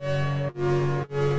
Música